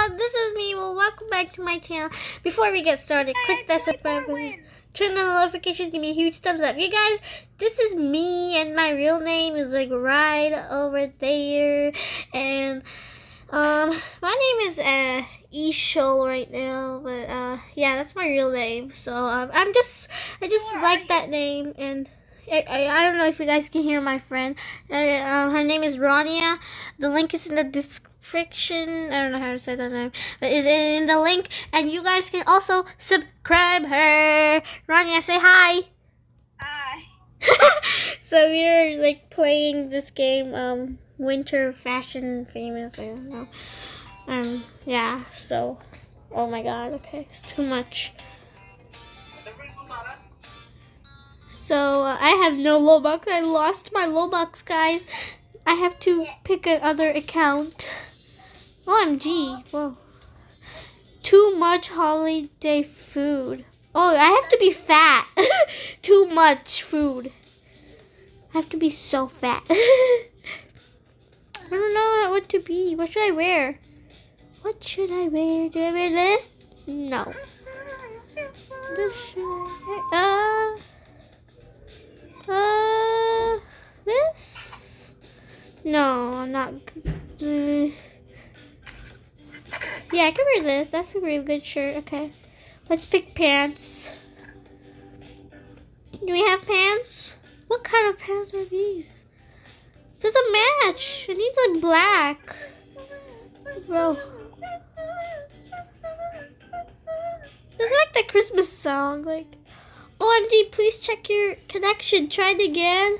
everyone, this is me. Well, welcome back to my channel. Before we get started, click that subscribe button, turn on the notifications, give me a huge thumbs up. You guys, this is me, and my real name is like right over there. And um, my name is uh Ishol right now, but uh, yeah, that's my real name. So um, I'm just, I just like that name, and I, I, I don't know if you guys can hear my friend. Uh, uh, her name is Rania. The link is in the description. I don't know how to say that name, but is in the link, and you guys can also subscribe her. Ronia, say hi. Hi. so we're like playing this game, um, Winter Fashion Famous. I don't know. Um, yeah. So, oh my God. Okay, it's too much. So uh, I have no Robux. I lost my Robux, guys. I have to pick another account. OMG. Whoa. Too much holiday food. Oh, I have to be fat. Too much food. I have to be so fat. I don't know what to be. What should I wear? What should I wear? Do I wear this? No. This should I wear? Uh, uh, this? No, I'm not. Uh, yeah, I can wear this. That's a really good shirt. Okay. Let's pick pants. Do we have pants? What kind of pants are these? This doesn't match. It needs like black. Bro. This is like the Christmas song. Like, OMG, please check your connection. Try it again.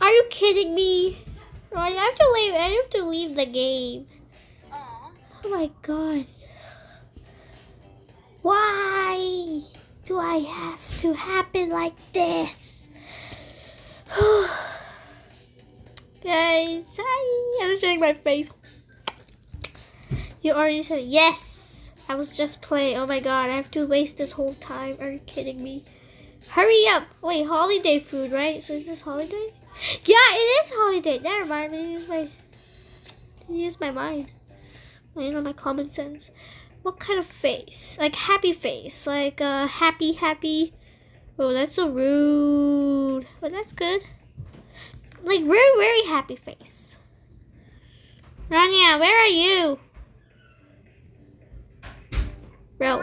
Are you kidding me? Oh, I have to leave. I have to leave the game. Oh my god. Why do I have to happen like this? Guys, hi. I'm showing my face. You already said yes. I was just playing. Oh my god, I have to waste this whole time. Are you kidding me? Hurry up. Wait, holiday food, right? So is this holiday? Yeah, it is holiday. Never mind. I use my use my mind. I know my common sense. What kind of face? Like happy face. Like uh happy happy. Oh, that's so rude. But that's good. Like very very happy face. Rania, where are you? Bro.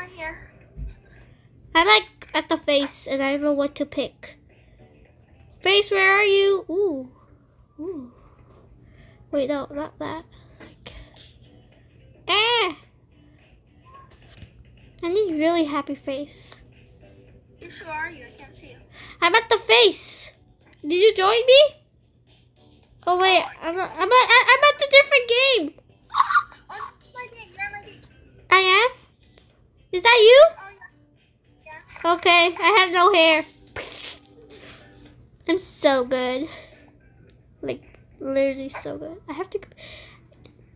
I'm like at the face and I don't know what to pick. Face, where are you? Ooh. Ooh. Wait, no, not that. Eh. I need really happy face. You sure are you? I can't see you. I'm at the face. Did you join me? Oh wait, I'm at, I'm at, I'm at the different game. Oh, my game. You're my game. I am. Is that you? Oh yeah. Yeah. Okay, I have no hair. I'm so good. Like literally so good. I have to.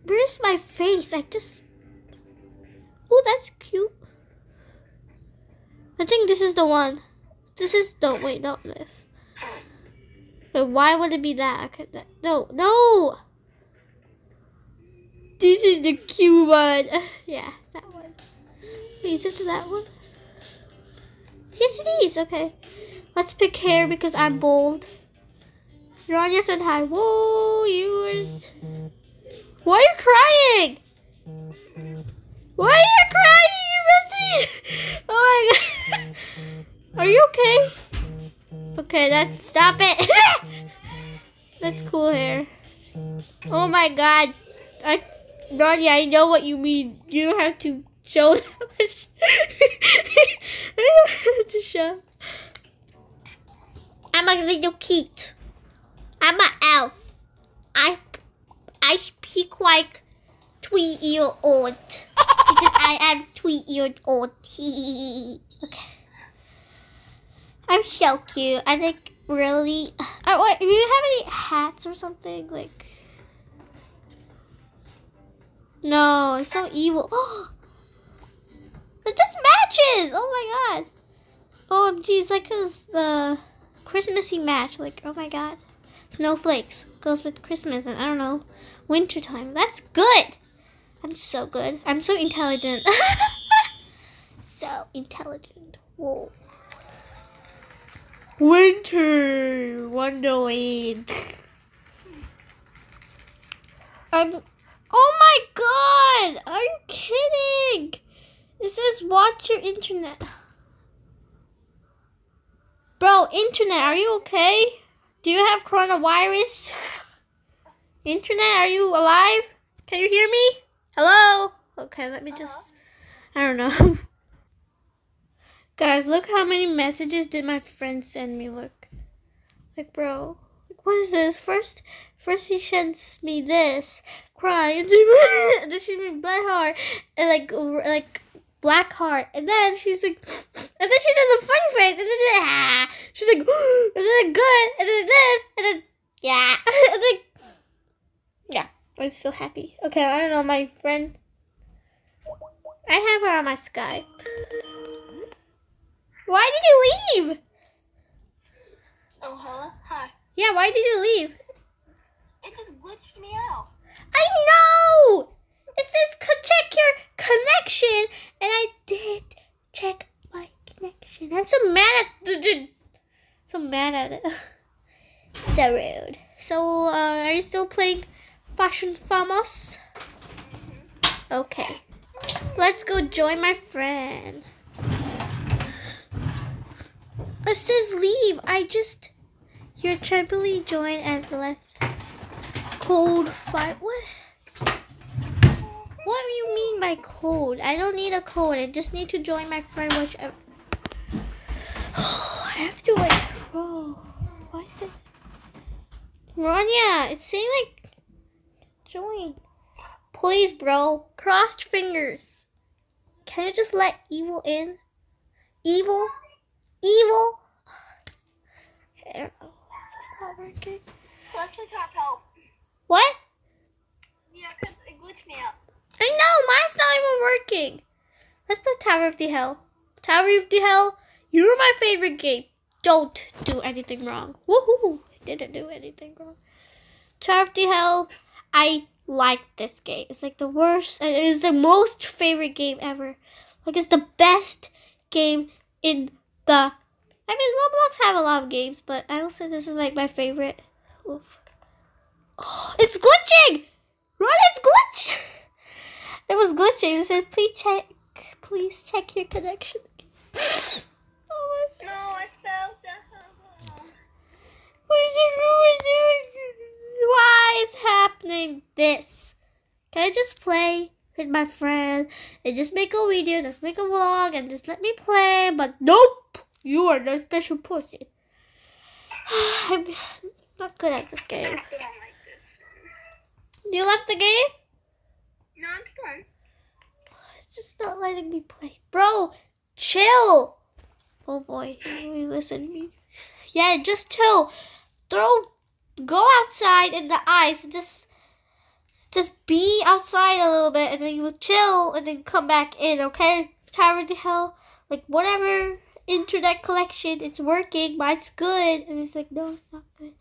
Where's my face? I just. Oh, that's cute. I think this is the one. This is no wait, not this. But why would it be that? Okay, that no, no. This is the cute one. yeah, that one. Wait, is it that one? Yes, it is. Okay, let's pick hair because I'm bold. Rania said hi. Whoa, you. Why are you crying? Why are you crying, you messy? Oh my god. Are you okay? Okay, that's stop it. that's cool hair. Oh my god. I Ronnie, I know what you mean. You don't have to show that much. I don't have to show. I'm a little kid. I'm an elf. I I speak like three year old because I am three years old. okay. I'm so cute. I like really. Uh, wait, do you have any hats or something like? No, it's so evil. it just matches. Oh my god. Oh, geez, like this the Christmassy match. Like, oh my god. Snowflakes goes with Christmas and I don't know, wintertime. That's good. I'm so good. I'm so intelligent. so intelligent. Whoa. Winter Wonderland. I'm. Oh my god! Are you kidding? This is watch your internet. Bro, internet, are you okay? Do you have coronavirus? Internet, are you alive? Can you hear me? Hello? Okay, let me just. I don't know. Guys, look how many messages did my friend send me. Look. Like, bro. Like, what is this? First, first he sends me this. Cry. Then she me black heart. And like, like, black heart. And then she's like, and then she says a funny face. And then ah. She's like, good. And then this. And then, yeah. and like, yeah. I was so happy. Okay, I don't know, my friend. I have her on my Skype. Why did you leave? Oh, hello? Hi. Yeah, why did you leave? It just glitched me out. I know! It says check your connection, and I did check my connection. I'm so mad at the. So mad at it. So rude. So, uh, are you still playing Fashion Famous? Okay. Let's go join my friend. It says leave. I just. Your triply join as left. Code fight. What? What do you mean by code? I don't need a code. I just need to join my friend, whichever. I have to like. Oh, why is it? Rania, it's saying like join. Please, bro. Crossed fingers. Can you just let evil in? Evil? Evil? Okay, I don't know. Is this not working? Let's top help. What? Yeah, because it glitched me out. I know, mine's not even working. Let's play Tower of the Hell. Tower of the Hell, you're my favorite game. Don't do anything wrong. Woohoo! Didn't do anything wrong. Of the Hell, I like this game. It's like the worst, and it is the most favorite game ever. Like it's the best game in the. I mean, Roblox have a lot of games, but I will say this is like my favorite. Oof. Oh, it's glitching! Run, it's glitching! It was glitching. It said, please check, please check your connection. oh my No, I fell down. What is it doing? Why is happening this? Can I just play with my friend and just make a video, just make a vlog and just let me play? But nope, you are no special person. I'm not good at this game. like this. You left the game? No, I'm still on. It's just not letting me play. Bro, chill. Oh boy, you listen to me. Yeah, just chill. Throw, go outside in the ice. and Just, just be outside a little bit, and then you chill, and then come back in. Okay, of the Hell, like whatever internet collection, it's working. Mine's good, and it's like no, it's not good,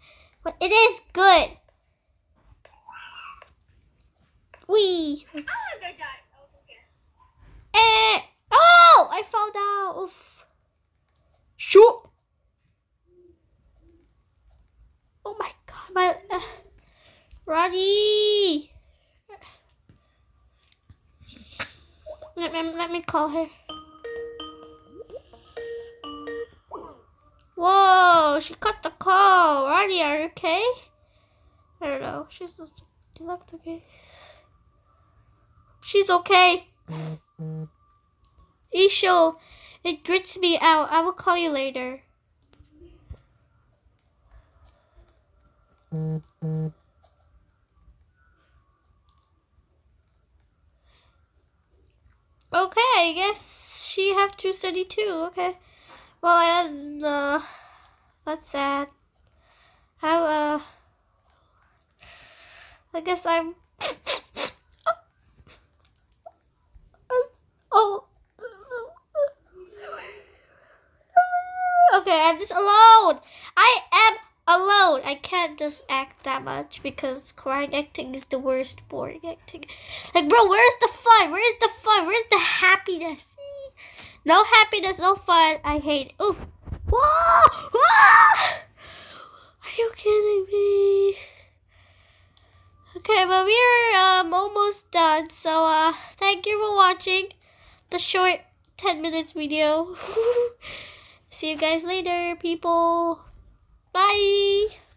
but it is good. Wee. I. That was okay. Eh. Oh, I fell down. Oof. Shoot. Oh my god, my uh, Roddy. Let me, let me call her. Whoa, she cut the call. Roddy, are you okay? I don't know. She's she left game. She's okay. Isho, it grits me out. I will call you later. Okay, I guess she have to study too. Okay. Well, I uh, that's sad. I uh, I guess I'm. Oh. Okay, I'm just alone. I alone. I can't just act that much because crying acting is the worst boring acting. Like, bro, where's the fun? Where's the fun? Where's the happiness? No happiness, no fun. I hate it. Oof. Whoa! Whoa! Are you kidding me? Okay, but we're um almost done. So uh thank you for watching the short 10 minutes video. See you guys later, people. Bye.